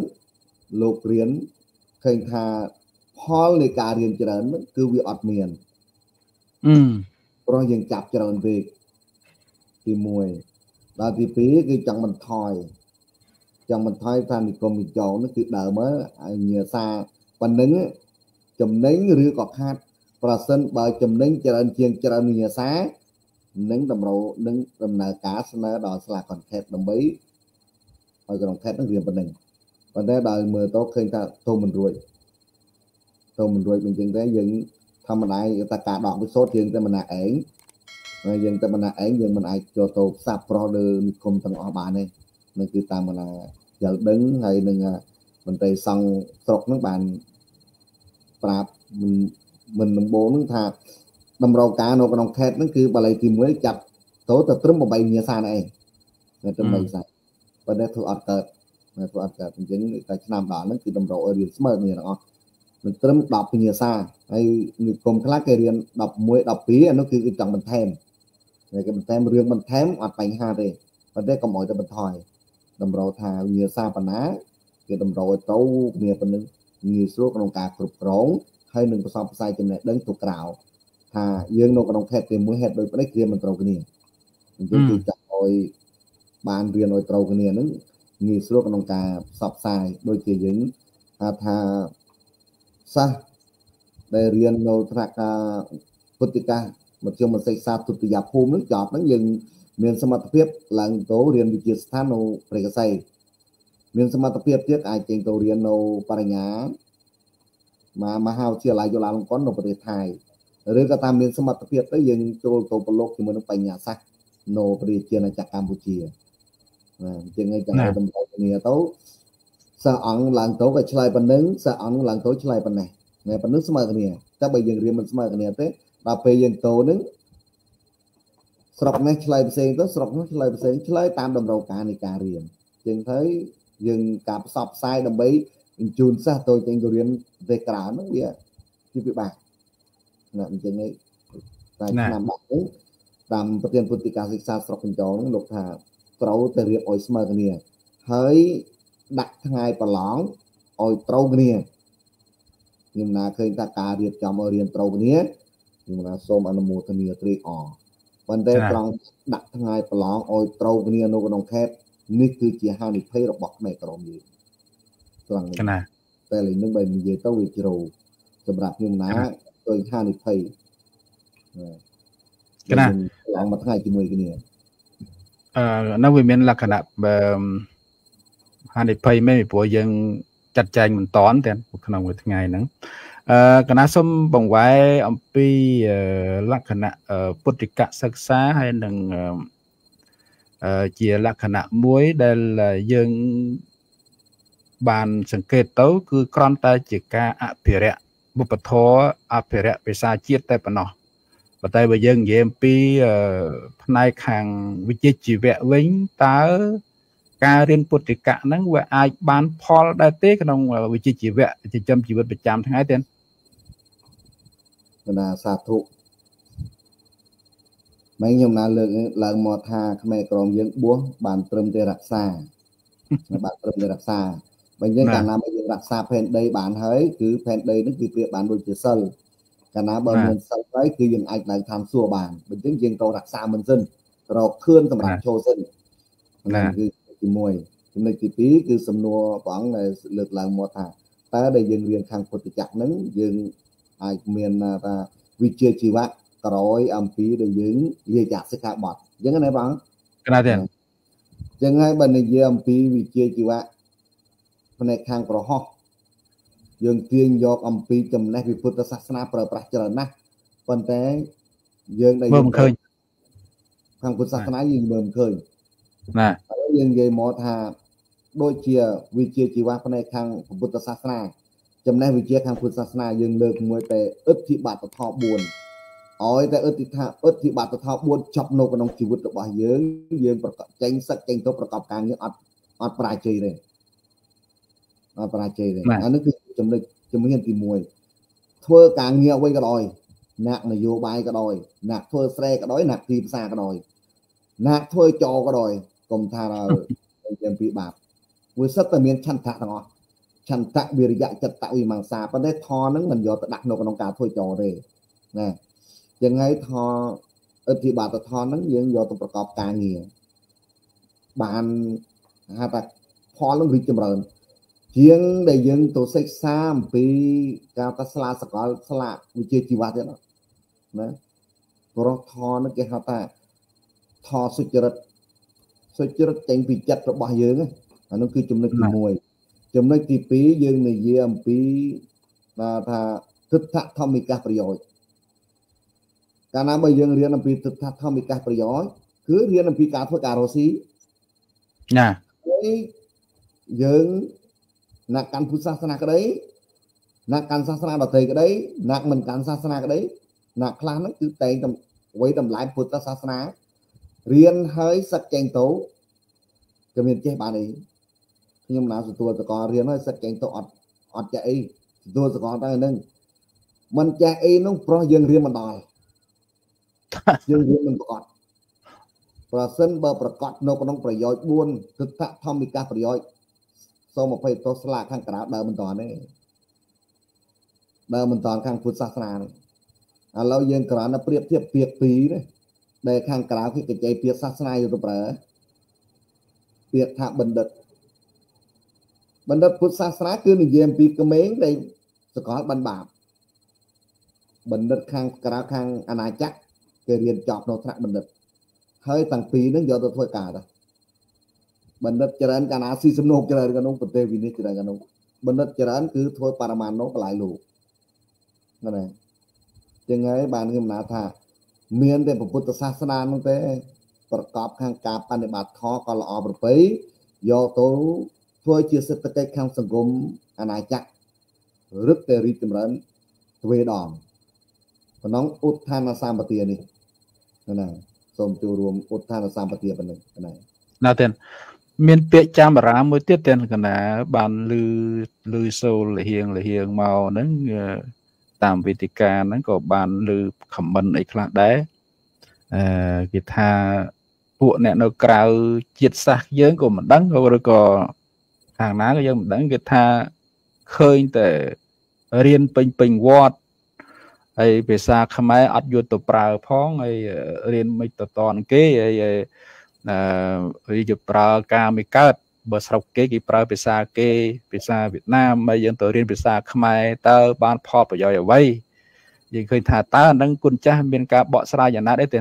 លោករៀនឃើញថាផលនៃការរៀនច្រើនគឺវាអត់មានអឺព្រោះយើងចាប់ច្រើនពេកទី1 ដល់ទី2គឺចង់បន្ថយចង់បន្ថយថានិគមវិចោនោះគឺដើមឲ្យញាសាប៉ុណ្ណឹងចំណេញឬក៏ខាតប្រសិនបើចំណេញច្រើនជាងច្រើនវិញ្ញាសានឹងតម្រូវនឹងដំណើរការស្នើដល់ស្លាក content ដើម្បីឲ្យក្រុមខេត្តនឹងរៀនប៉ុណ្ណឹងប៉ុន្តែដោយមើលទៅឃើញថាទៅមិនរួចទៅមិនរួចមិនចឹងទេយើងធម្មតាតែការដកវិសោធយើងតែម្នាក់ឯង យើងតែម្នាក់ឯងយើងមិនអាចចូលទៅផ្សាប់ប្រោះលើនិគមទាំងអស់បានទេនឹងគឺតាមម្នាក់យល់ដឹងហើយនឹងមន្ត្រីសង្ឃស្រុកនឹងបានប្រាប់មិនមិនដំបូងនឹងថាតម្រូវការនៅក្នុងខេត្តហ្នឹងគឺបាលីទី1ចាប់ទៅទៅត្រឹម8វិញ្ញាសាឯងនៅត្រឹម8វិញ្ញាសាប៉ុន្តែធ្វើអត់កើតធ្វើអត់កើតអញ្ចឹងតែឆ្នាំដល់ហ្នឹងគឺតម្រូវឲ្យរៀនស្មើគ្នាទាំងអស់មិនត្រឹម10វិញ្ញាសាហើយនិគមខ្លះគេរៀន11 12អានោះគឺចង់បន្ថែម តែគេបន្ថែមរឿងបន្ថែមអត់បញ្ហាទេប៉ុន្តែកុំឲ្យទៅបន្ថយតម្រូវថាវាសាបណាគេតម្រូវឲ្យត្រូវគ្នាប៉ុណ្ណឹងងាយស្រួលក្នុងការគ្រប់គ្រងហើយនឹងប្រសពផ្សាយចំណេះដឹងទៅក្រៅថាយើងនៅក្នុងខេត្តតែមួយហេតុដូចនេះគ្រាមិនត្រូវគ្នាអញ្ចឹងគឺចាក់ឲ្យបានរៀនឲ្យត្រូវគ្នាហ្នឹងងាយស្រួលក្នុងការផ្សព្វផ្សាយដូចជាយើងថាថាសិស្សដែលរៀននៅថ្នាក់ការពុទ្ធិកា មកខ្ញុំមកសិក្សាទុតិយភូមិនឹងចប់ហ្នឹងយើងមានសមត្ថភាពឡើងទៅរៀនវិទ្យាស្ថាននៅព្រះកសីមានសមត្ថភាពទៀតអាចចេញទៅរៀននៅបរិញ្ញាមកមហាវិទ្យាល័យយុឡាលង្កុននៅប្រទេសថៃឬក៏តាមមានសមត្ថភាពទៅយើងចូលទៅប្រឡូកជាមួយនឹងបញ្ញាសាស្ត្រនៅប្រជាជាតិកម្ពុជាបាទអញ្ចឹងឯងចាំតម្រូវគ្នាទៅសិស្សអង្គឡើងទៅក៏ឆ្លើយប៉ុណ្្នឹងសិស្សអង្គឡើងទៅឆ្លើយប៉ុណ្ណេះតែប៉ុណ្្នឹងស្មើគ្នាតែបើយើងរៀនមិនស្មើគ្នាទេ ដល់ពេលយើងទៅនឹងស្រុកនេះឆ្លើយផ្សេងទៅស្រុកនោះឆ្លើយផ្សេងឆ្លើយតាមតម្រូវការនៃការរៀនជាងទៅយើងការផ្សព្វផ្សាយដើម្បីបញ្ជូនសិស្សទៅចេញទៅរៀនប្រទេសក្រៅនោះវាជាពិបាកណាអញ្ចឹងឯងតែឆ្នាំបាក់នេះតាមប្រធានពុទ្ធិកាសិក្សាស្រុកកញ្ចងលោកថាត្រូវតែរៀបឲ្យស្មើគ្នាហើយដាក់ថ្ងៃប្រឡងឲ្យត្រូវគ្នាខ្ញុំណាឃើញថាការរៀបចំឲ្យរៀនត្រូវគ្នា ខ្ញុំណាសូមអនុមោទនាត្រេកអរប៉ុន្តែត្រង់ដាក់ថ្ងៃប្រឡងឲ្យត្រូវគ្នានៅក្នុងខេត្តនេះគឺជាហានិភ័យរបស់ខ្មែរក្រមយើងត្រង់នេះណាតែលេងនឹងបើនិយាយទៅវាជ្រៅសម្រាប់ខ្ញុំណាឃើញហានិភ័យកណាឡើងមួយថ្ងៃជាមួយគ្នាអឺនៅវាមានលក្ខណៈហានិភ័យមែនពីព្រោះយើងចាត់ចែងមិនតាន់ទាំងក្នុងមួយថ្ងៃហ្នឹង អឺកណាសូមបង្វែរអំពីលក្ខណៈពុទ្ធិកសិក្សាហើយនឹងជាលក្ខណៈមួយដែលយើងបានសង្កេតទៅគឺគ្រាន់តែជាការអភិរក្សបុព្វធម៌អភិរក្សភាសាជាតិតែប៉ុណ្ណោះប៉ុន្តែបើយើងនិយាយអំពីផ្នែកខាងវិជ្ជាជីវៈវិញតើ ការរៀនពុទ្ធិកៈហ្នឹងវាអាចបានផលដែរទេក្នុងវិជ្ជាជីវៈចិញ្ចឹមជីវិតប្រចាំថ្ងៃទេបណ្ដាសាធុម៉េចខ្ញុំណាលើកឡើងមកថាខ្មែរក្រមយើងបួសបានត្រឹមតែរក្សាបានត្រឹមតែរក្សាបើយើងកាលណាយើងរក្សាផែនដីបានហើយគឺផែនដីនេះគឺប្រៀបបានដូចជាសិលកាលណាបើមានសិលហើយគឺយើងអាចឡើងឋានសួគ៌បានបើយើងយើងត្រូវរក្សាមិនសិនរកខឿនសម្រាប់ចូលសិនណាគឺ ទី1ចំណុចទី2គឺសំណួរព្រះអង្គដែលលើកឡើងមកថាតើដែលយើងរៀនខាងពុទ្ធចក្រហ្នឹងយើងអាចមានថាវិជ្ជាជីវៈក្រោយអំពីដែលយើងនិយាយចាក់សិក្ខាបទអញ្ចឹងណាបងកណាទេអញ្ចឹងហើយបើនិយាយអំពីវិជ្ជាជីវៈផ្នែកខាងប្រហោះយើងទាញយកអំពីចំណេះវិពុទ្ធសាសនាប្រើប្រាស់ច្រើនណាស់ប៉ុន្តែយើងដែលមើលមិនឃើញខាងពុទ្ធសាសនាយើងមើលមិនឃើញណា យើងនិយាយមកថាដូចជាវិជាជីវៈផ្នែកខាងពុទ្ធសាសនាចំណេះវិជាខាងពុទ្ធសាសនាយើងលើកមួយតែអិទ្ធិបត្តិធម៌4ឲ្យតែអិទ្ធិថាអិទ្ធិបត្តិធម៌4ចប់នៅក្នុងជីវិតរបស់យើងយើងប្រកបចេញសឹកចេញទៅប្រកបការងារអត់អត់ប្រាជ័យទេអត់ប្រាជ័យទេអានេះគឺចំណុចជំហានទី1ធ្វើការងារអ្វីក៏ដោយអ្នកនយោបាយក៏ដោយអ្នកធ្វើស្រែក៏ដោយអ្នកទីផ្សារក៏ដោយអ្នកធ្វើចោក៏ដោយ កុំថាយើងពីបាបវាសិតតែមានឆន្ទៈទាំងអស់ឆន្ទៈវិរិយៈចិត្តវិមង្សាប៉ុន្តែធរហ្នឹងមិនយកទៅដាក់នៅក្នុងការធ្វើចោទេណាយ៉ាងហើយធរអធិបាតធរហ្នឹងយើងយកទៅប្រកបការងារបានហៅថាផលនឹងរីកចម្រើនជាងដែលយើងទៅសិក្សាអំពីការតាស្លាសកលស្លាកវិជាជីវៈទៀតណាព្រោះធរនឹងគេហៅថាធរសុចរិត សុចរិតចេញពីចិត្តរបស់យើងអានោះគឺចំណុចទី1ចំណុចទី2យើងនិយាយអំពីថាទិដ្ឋធម្មិកាសប្រយោជន៍កាលណាបើយើងរៀនអំពីទិដ្ឋធម្មិកាសប្រយោជន៍គឺរៀនអំពីការធ្វើការរស់ស៊ីណាយើងអ្នកកាន់ពុទ្ធសាសនាក្តីអ្នកកាន់សាសនាដទៃក្តីអ្នកមិនកាន់សាសនាក្តីអ្នកខ្លះហ្នឹងគឺតែងតែវ័យតម្លៃពុទ្ធសាសនា រៀនហើយសឹកចេញទៅក៏មានចេះបានអីខ្ញុំណាទទួលសកលរៀនហើយសឹកចេញទៅអត់អត់ចេះអីទទួលសកលទៅហ្នឹងមិនចេះអីនោះព្រោះយើងរៀនមិនដល់យើងរៀនមិនប្រកបប្រសិនបើប្រកាសនៅក្នុងប្រយោជន៍4ទឹកតធម្មិកាប្រយោជន៍សូម20ទោសស្លាកខាងក្រៅដើមមិនតាន់ទេដើមមិនតាន់ខាងពុទ្ធសាសនានេះឥឡូវយើងគ្រាន់តែប្រៀបធៀបពាក្យពីរទេ ដែលខាងក្រៅគេកញ្ចៃពាក្យសាសនាយកទៅប្រើពាក្យថាបណ្ឌិតបណ្ឌិតពុទ្ធសាសនាគឺនិយាយអំពីក្មេងដែលសកលបានបាបបណ្ឌិតខាងក្រៅខាងអាណាចក្រគេរៀនចប់នៅថ្នាក់បណ្ឌិតហើយតាំងពីនឹងយកទៅធ្វើការដែរបណ្ឌិតច្រើនកាលណាស៊ីសំណូកច្រើនក្នុងប្រទេសវិនិច្ឆ័យច្រើនក្នុងបណ្ឌិតច្រើនគឺធ្វើបរមាណុកន្លែងលោកណាចឹងហើយបានខ្ញុំណាថា មានតែពុទ្ធសាសនានោះទេប្រកបខាងការបដិបត្តិធម៌ក៏ល្អប្រពៃយកទៅធ្វើជាសេដ្ឋកិច្ចខាងសង្គមអាណាចក្ររឹកតែរីកចម្រើនទ្វេដងក្នុង ឧទ្ធានសម្បទានេះណាសូមចូលរួមឧទ្ធានសម្បទាប៉ុណ្ណឹងណាណាទេមានពាក្យចាំបារាមួយទៀតទេកណាបានលឺលឺសូលលហៀងលហៀងមកហ្នឹង តាមវេទិកាហ្នឹងក៏បានលឺខមមិនអីខ្លះដែរអឺគេថាពួកអ្នកនៅក្រៅជាតិសាសន៍យើងក៏មិនដឹងឬក៏ខាងណាក៏យើងមិនដឹងគេថាឃើញតែរៀនពេញពេញវត្តហើយភាសាខ្មែរអត់យកទៅប្រើផងហើយរៀនមិនទៅតនគេហើយអឺវាប្រើការមិនកើត បើស្រុកគេគេប្រើភាសាគេភាសាវៀតណាមហើយយើងទៅរៀនភាសាខ្មែរតើបានផលប្រយោជន៍អ្វីយើងឃើញថាតើអានឹងគុណចាស់មានការបកស្រាយយ៉ាងណាដែរទេ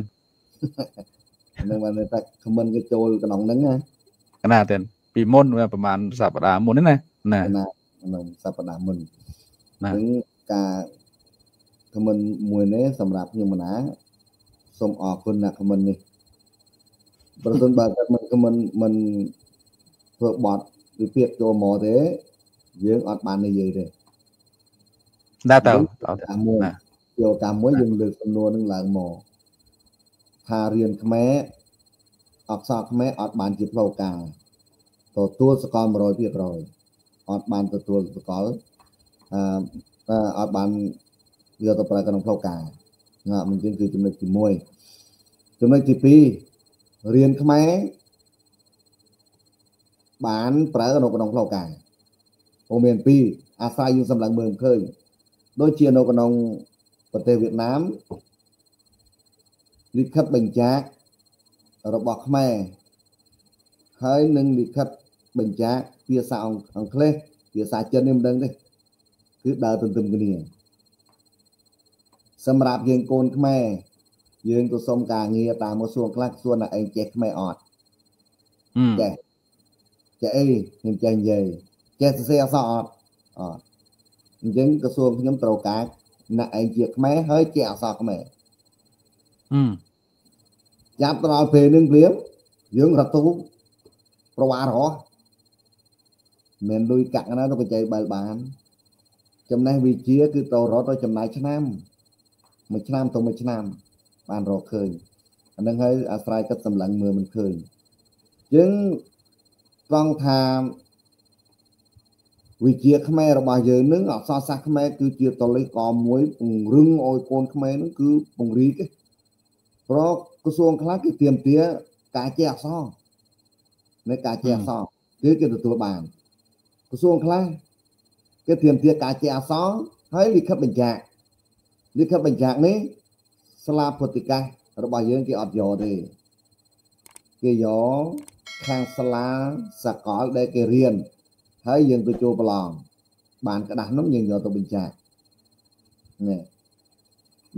នឹងបានតែខមមិនគេចូលក្នុងហ្នឹងណាណាទេពីមុនប្រហែលសប្តាហ៍មុនណាណាក្នុងសប្តាហ៍មុនហ្នឹងការខមមិនមួយនេះសម្រាប់ខ្ញុំណាសូមអរគុណអ្នកខមមិននេះប្រសិនបើគាត់មិនមិនមិន ធ្វើបត់វិភាគចូលមកទេយើងអត់បាននិយាយទេដែរតើតាមមួយយកតាមមួយយើងលើកសំណួរនឹងឡើងមកថារៀនខ្មែរអក្សរខ្មែរអត់បានជាផ្លូវការទទួលសកល100%អត់បានទទួលសកលអឺអត់បានយកទៅប្រើក្នុងផ្លូវការណាមិនជាគឺចំណុចទី1ចំណុចទី2រៀនខ្មែរ បានប្រើនៅក្នុងផ្លូវការព្រោះមានពីរអាស្រ័យយើងសម្លឹងមើលឃើញដូចជានៅក្នុងប្រទេសវៀតណាមលិខិតបញ្ជាក់របស់ខ្មែរហើយនឹងលិខិតបញ្ជាក់ភាសាអង់គ្លេសភាសាចិននេះមិនដឹងទេគឺដើរទន្ទឹមគ្នា សម្រាប់យើងកូនខ្មែរយើងទៅសុំការងារតាមមកសួរខ្លះសួរណាឯងចេះខ្មែរអត់ចេះ ចេះអីខ្ញុំចេះនិយាយចេះសរសេរអក្សរអត់អត់អញ្ចឹងក្រសួងខ្ញុំត្រូវការអ្នកឯងជាខ្មែរហើយជាអក្សរខ្មែរហឹមចាប់ដល់ពេលនឹងព្រាមយើងរត់ទូប្រវារហោះមិនលុយកាក់ណាទៅបច្ច័យបើបាន ចំណេះវិជាគឺទៅរត់ទៅចំណាយឆ្នាំមួយឆ្នាំទៅមួយឆ្នាំ បានរកឃើញអានឹងហើយអាស្រ័យទឹកសម្លឹងមើលមិនឃើញយើង ត្រង់ថាវិជាខ្មែររបស់យើងនឹងអក្សរសាស្ត្រខ្មែរគឺជាតលេខកមួយពង្រឹងឲ្យកូនខ្មែរនឹងគឺពង្រីកព្រោះក្រសួងខ្លះគេទៀមទាការចេះអក្សរនៅការចេះអក្សរគឺគេទទួលបានក្រសួងខ្លះគេទៀមទាការចេះអក្សរហើយលិខិតបញ្ជាក់លិខិតបញ្ជាក់នេះស្លាពុតិកាសរបស់យើងគេអត់យកទេគេយក ខាងសាលាសកលដែលគេរៀនហើយយើងទៅចូលប្រឡងបានក្តាស់នោះយើងយកទៅបញ្ជាក់នេះ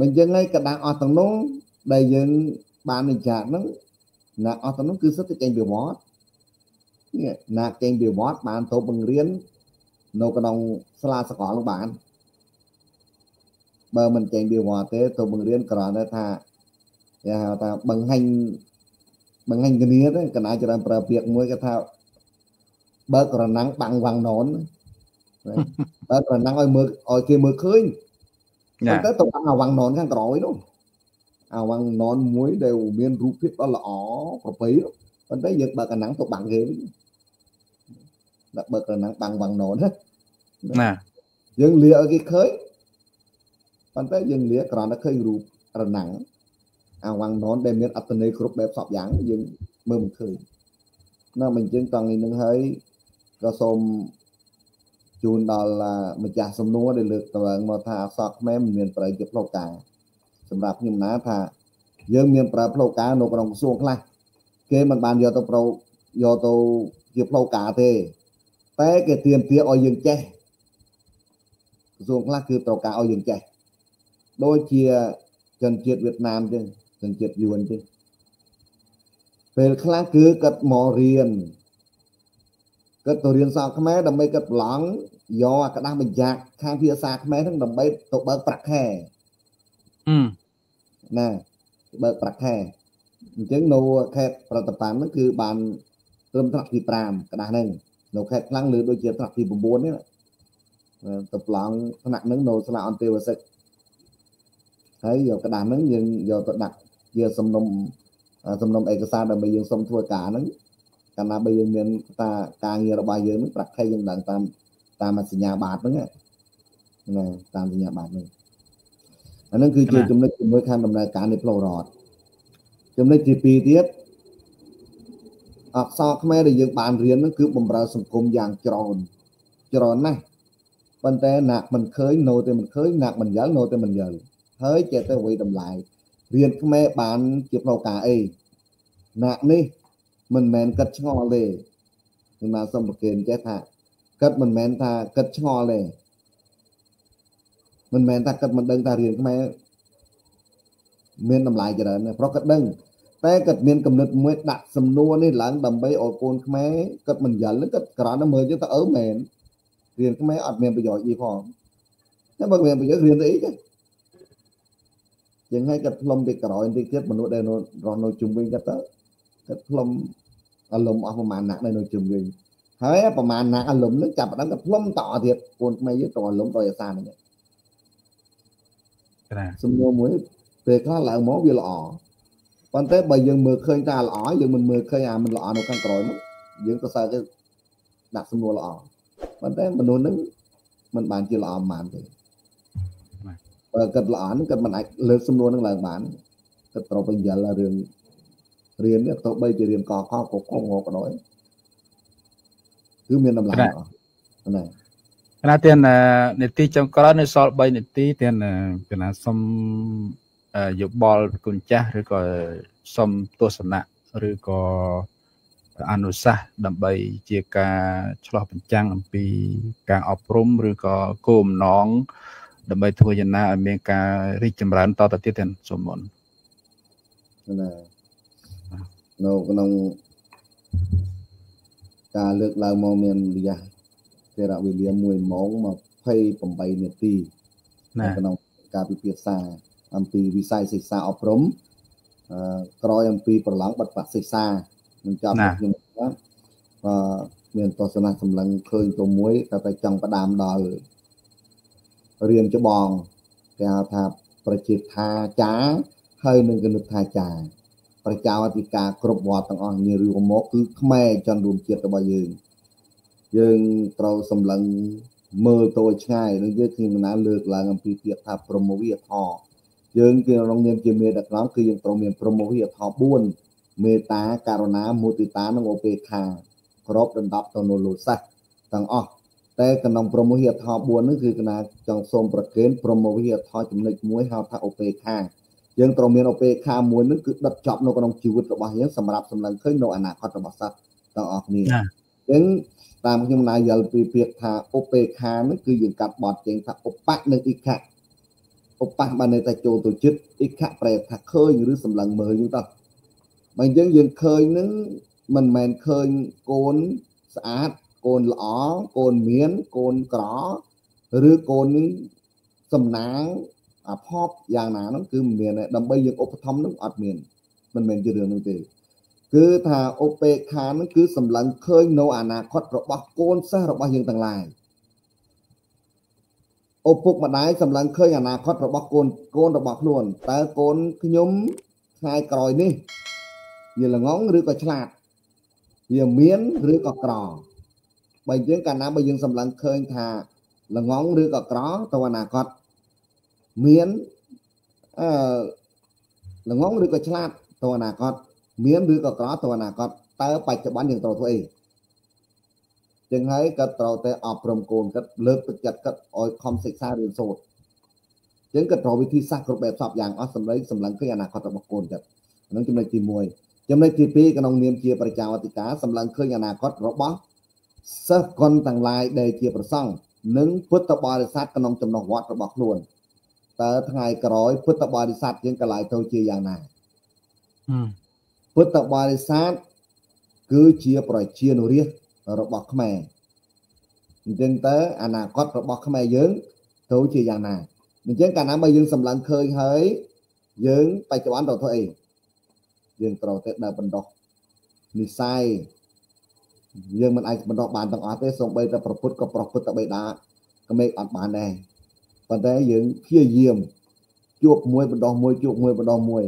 មិនចឹងហើយក្តាស់អស់ទាំងនោះដែលយើងបានបញ្ជាក់ហ្នឹងណាអស់ទាំងនោះគឺសិតតែចេញពីវត្តនេះណាចេញពីវត្តបានទៅបង្រៀននៅក្នុងសាលាសកលនោះបានបើមិនចេញពីវត្តទេទៅបង្រៀនគ្រាន់តែថាគេហៅថាបង្ហាញ បង្ហាញគ្នាទេកណាច្រើនប្រើពាក្យមួយគេថាបើករណាំងបាំងវាំងណនបើករណាំងឲ្យមើលឲ្យគេមើលឃើញតែទៅបាំងអាវាំងណនខាងក្រោយនោះអាវាំងណនមួយដែលមានរូបភាពដ៏ល្អប្រពៃប៉ុន្តែយើងបើករណាំងទៅបាំងគេវិញដាក់បើករណាំងបាំងវាំងណនណាយើងលាឲ្យគេឃើញប៉ុន្តែយើងលាគ្រាន់តែឃើញរូបរណាំង អាវ៉ាំងណនដែលមានអត្តន័យគ្រប់បែបសពយ៉ាងយើងមើលមិនឃើញណាមិនចឹងតង់នេះនឹងហើយក៏សូមជូនដល់ម្ចាស់សំណួរដែលលើកឡើងមកថាអក្សរខ្មែរមិនមានប្រយោជន៍ជាផ្លូវការសម្រាប់ខ្ញុំណាថាយើងមានប្រើផ្លូវការនៅក្នុងក្រសួងខ្លះគេមិនបានយកទៅប្រយកទៅជាផ្លូវការទេតែគេទៀមទាឲ្យយើងចេះក្រសួងខ្លះគឺត្រូវការឲ្យយើងចេះដូចជាជនជាតិវៀតណាមចឹង ជនជាតិយួនចឹងពេលខ្លះគឺគាត់មករៀនគាត់ទៅរៀនសាស្ត្រខ្មែរដើម្បីគាត់ប្រឡងយកអាក្តាស់បញ្ជាក់ខាងភាសាខ្មែរហ្នឹងដើម្បីទៅបើកប្រាក់ខែអឺណាបើកប្រាក់ខែអញ្ចឹងនៅខេត្តប្រតប៉ាន់ហ្នឹងគឺបានត្រឹមថ្នាក់ទី5ក្តាស់ហ្នឹងនៅខេត្តខ្លាំងលើដូចជាថ្នាក់ទី9នេះទៅប្លង់ថ្នាក់ហ្នឹងនៅស្លាកអន្តេវសិកហើយយកក្តាស់ហ្នឹងយើងយកទៅដាក់ ជាសំណុំសំណុំឯកសារដើម្បីយើងសុំធ្វើការហ្នឹងកាលណាបើយើងមានតាការងាររបស់យើងហ្នឹងប្រាក់ខែយើងដឹងតាមតាមសញ្ញាបត្រហ្នឹងណាតាមសញ្ញាបត្រហ្នឹងអាហ្នឹងគឺជាចំណុចជាមួយខាងដំណើរការនៃផ្លូវរដ្ឋចំណុចទី2ទៀតអក្សរខ្មែរដែលយើងបានរៀនហ្នឹងគឺបំរើសង្គមយ៉ាងច្រើនច្រើនណាស់ប៉ុន្តែណាក់មិនឃើញនៅតែមិនឃើញណាក់មិនយល់នៅតែមិនយល់ហើយចេះតែវិតម្លៃ រៀនខ្មែរបានជាផ្លូវការអីណាក់នេះមិនមែនគិតឆ្ងល់ទេខ្ញុំមកសុំប្រកេនចេះថាគិតមិនមែនថាគិតឆ្ងល់ទេមិនមែនថាគិតមិនដឹងថារៀនខ្មែរមានតម្លៃច្រើនទេព្រោះគិតដឹងតែគាត់មានកំណត់មួយដាក់សំណួរនេះឡើងដើម្បីឲ្យកូនខ្មែរគាត់មិនយល់គាត់គ្រាន់តែមើលទៅអឺមែនរៀនខ្មែរអត់មានប្រយោជន៍អីផងតែបើមានប្រយោជន៍រៀនទៅអីទេ ចឹងហើយគាត់ផ្លុំពីក្រោយទីទៀតមនុស្សដែលរស់នៅជុំវិញគាត់ទៅគាត់ផ្លុំអលំអស់ប្រមាណណាក់នៅជុំវិញហើយប្រមាណណាក់អលំនឹងចាប់ផ្ដើមគាត់ផ្លុំតទៀតកូនខ្មែរយើងទៅអលំដោយអាសាហ្នឹងសំណួរមួយពេលខ្លះឡើងមកវាល្អប៉ុន្តែបើយើងមើលឃើញតែល្អយើងមិនមើលឃើញអាមិនល្អនៅខាងក្រោយនោះយើងក៏សើទៅដាក់សំណួរល្អប៉ុន្តែមនុស្សនឹងមិនបានជាល្អប៉ុន្មានទេ បើគាត់ល្អនឹងគាត់មិនអាចលើកសំណួរនឹងឡើងបានគាត់ត្រូវបញ្យល់រឿងរៀននេះទៅបីជារៀនកកកកងក៏ដោយគឺមានតម្លៃអស់ណាគណៈទៀតនេតិចុងក្រោយនៅសល់3នេតិទៀតគណៈសុំយោបល់គុណចាស់ឬក៏សុំទស្សនៈឬក៏អនុសាសន៍ដើម្បីជាការឆ្លោះបញ្ចាំងអំពីការអប់រំឬក៏គោលបំណង ដើម្បីធ្វើយ៉ាងណាឲ្យមានការរីកចម្រើនតទៅទៀតទាំងសូមមុនណានៅក្នុងការលើកឡើងមកមានរយៈពេលវេលា1ម៉ោង28នាទីនៅក្នុងការពិភាក្សាអំពីវិស័យសិក្សាអប់រំអឺក្រោយអំពីប្រឡងបិទបាក់សិក្សានឹងចាប់ខ្ញុំបាទមានទស្សនៈសម្លឹងឃើញទៅមួយតែតែចង់ផ្ដាំដល់ រៀនច្បងគេហៅថាប្រជាថាចាហើយនឹងគណិតថាចាប្រជាអធិការគ្រប់វត្តទាំងអស់នេះរួមមកគឺខ្មែរចន្ទរួមជាតិរបស់យើងយើងត្រូវសម្លឹងមើលទៅឆ្ងាយនឹងយើងខ្ញុំណាលើកឡើងអំពីពាក្យថាប្រមវិធម៌យើងគឺក្នុងនាមជាមេដឹកនាំគឺយើងត្រូវមានព្រមវិហារផល4មេត្តាករុណាមុទិតានិងឧបេក្ខាក្របដណ្ដប់ទៅនៅលោសាសទាំងអស់ តែក្នុងព្រមវិហារផល4នេះគឺកណាចង់សូមប្រកេនព្រមវិហារផលចំណុចមួយហៅថាឧបេក្ខាយើងត្រូវមានឧបេក្ខាមួយនឹងគឺដិតចប់នៅក្នុងជីវិតរបស់យើងសម្រាប់សម្លឹងឃើញនៅអនាគតរបស់សត្វទាំងអស់គ្នាអញ្ចឹងតាមខ្ញុំណាយល់ពីពាក្យថាឧបេក្ខានោះគឺយើងកាត់បត់ចេញថាឧបៈនិងអិខៈឧបសបានន័យថាចូលទៅចិត្តអិខៈប្រែថាឃើញឬសម្លឹងមើលយើងតោះបើអញ្ចឹងយើងឃើញនឹងមិនមែនឃើញកូនស្អាត កូនល្អកូនមានកូនក្រឬកូននឹងសំណាងអាផប់យ៉ាងណានោះគឺមិនមានដើម្បីយើងឧបត្ថម្ភនោះអត់មានមិនមែនជារឿងនោះទេគឺថាឧបេក្ខានោះគឺសម្លឹងឃើញនៅអនាគតរបស់កូនសិស្សរបស់យើងទាំងឡាយឪពុកម្ដាយសម្លឹងឃើញអនាគតរបស់កូនកូនរបស់ខ្លួនតើកូនខ្ញុំថ្ងៃក្រោយនេះវាល្ងងឬក៏ឆ្លាតវាមានឬក៏ក្រ បើយើងកាលណាបើយើងសម្លឹងឃើញថាល្ងងឬក៏ក្រទៅអនាគតមានអឺល្ងងឬក៏ឆ្លាតទៅអនាគតមានឬក៏ក្រទៅអនាគតតើបច្ចុប្បន្នយើងត្រូវធ្វើអីចឹងហើយគាត់ត្រូវតែអប់រំកូនគាត់លើកទឹកចិត្តគាត់ឲ្យខំសិក្សារៀនសូត្រចឹងគាត់ត្រូវវិធីសាស្ត្រគ្រប់បែបសពយ៉ាងអស់សម្លេងសម្លឹងឃើញអនាគតរបស់កូនគាត់ហ្នឹងចំណុចទី1ចំណុចទី2ក្នុងនាមជាប្រជាអធិការសម្លឹងឃើញអនាគតរបស់ សិស្សគុណទាំងឡាយដែលជាប្រសង់និងពុទ្ធបរិស័ទក្នុងចំណុះវត្តរបស់ខ្លួនតើថ្ងៃក្រោយពុទ្ធបរិស័ទយើងកន្លែងទៅជាយ៉ាងណាពុទ្ធបរិស័ទគឺជាប្រជានុរាស្ត្ររបស់ខ្មែរអញ្ចឹងតើអនាគតរបស់ខ្មែរយើងទៅជាយ៉ាងណាអញ្ចឹងកាលណាបើយើងសម្លឹងឃើញហើយយើងបច្ចុប្បន្នទៅធ្វើអីយើងត្រូវតែដើរបណ្ដោះនិស័យ យើងមិនអាចបណ្ដោះបានទាំងអស់ទេសូម្បីតែប្រពុតក៏ប្រពុតតែបេដាក្មេកអត់បានដែរប៉ុន្តែយើងព្យាយាមជួបមួយបណ្ដោះមួយជួបមួយបណ្ដោះមួយ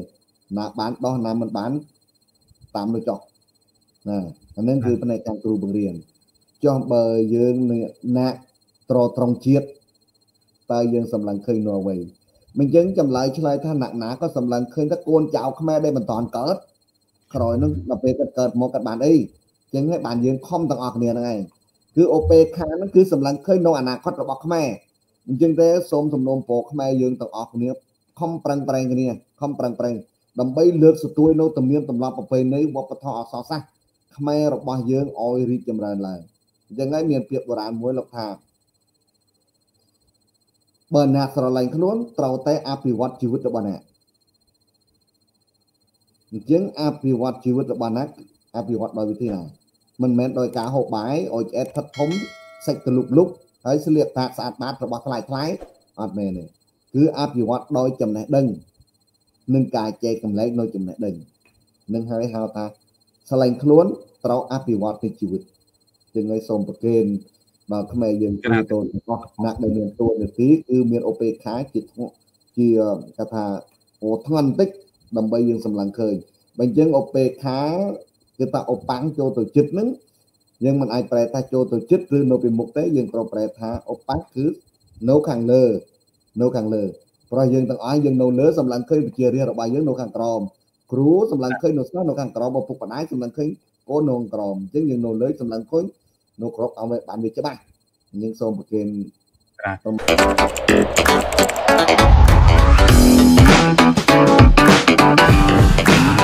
ណាបានដោះណាមិនបានតាមនោះចុះណាអានេះគឺផ្នែកខាងគ្រូបង្រៀនចុះបើយើងណាក់ត្រត្រង់ជាតិតើយើងសម្លឹងឃើញនៅអ្វីមិនចឹងចម្លើយឆ្លើយថាណាក់ណាក៏សម្លឹងឃើញថាកូនចៅខ្មែរដែលមិនតាន់កើតក្រោយនឹងដល់ពេលគាត់កើតមកគាត់បានអី ចឹងហើយបានយើងខំទាំងអស់គ្នាហ្នឹងឯងគឺអូពេខាហ្នឹងគឺសម្លឹងឃើញនៅអនាគតរបស់ខ្មែរអញ្ចឹងទេសូមសំណូមពរខ្មែរយើងទាំងអស់គ្នាខំប្រឹងប្រែងគ្នាខំប្រឹងប្រែងដើម្បីលើកស្ទួយនៅទំនៀមទម្លាប់ប្រពៃណីវប្បធម៌អក្សរសាស្ត្រខ្មែររបស់យើងឲ្យរីកចម្រើនឡើងអញ្ចឹងហើយមានពាក្យបុរាណមួយលោកថាបើអ្នកស្រឡាញ់ខ្លួនត្រូវតែអភិវឌ្ឍជីវិតរបស់អ្នកអញ្ចឹងអភិវឌ្ឍជីវិតរបស់អ្នកអភិវឌ្ឍដោយវិធីណា មិនមែនដោយការហូបបាយឲ្យឆ្អែតផិតធំសាច់ទលុបលុបហើយស្លៀកតាស្អាតបាតរបស់ថ្លៃថ្លៃអត់មែនទេគឺអភិវឌ្ឍដោយចំណេះដឹងនិងការចែកកម្លែកនៅចំណេះដឹងនឹងហើយហៅថាឆ្លែងខ្លួនត្រូវអភិវឌ្ឍពីជីវិតជាងឲ្យសូមប្រគេនដល់ខ្មែរយើងគ្រូតូនទាំងអស់ណាក់ដែលមានតួនាទីគឺមានអូពេខាជាជាគេថាអូធ្ងន់បន្តិចដើម្បីយើងសម្លឹងឃើញបើអញ្ចឹងអូពេខា គឺថាអបាំងចូលទៅចិត្តនឹងយើងមិនអាចប្រែថាចូលទៅចិត្តឬនៅពីមុខទេយើងគ្រាន់ប្រែថាអបាំងគឺនៅខាងលើនៅខាងលើព្រោះយើងទាំងអស់យើងនៅលើសម្លឹងឃើញវិជារារបស់យើងនៅខាងក្រោមគ្រូសម្លឹងឃើញនៅស្នោះនៅខាងក្រោមឪពុកម្ដាយសម្លឹងឃើញកូននៅខាងក្រោមអញ្ចឹងយើងនៅលើសម្លឹងឃើញនៅក្របអង្គបានវាច្បាស់យើងសូមប្រគេនបាទ Thank you.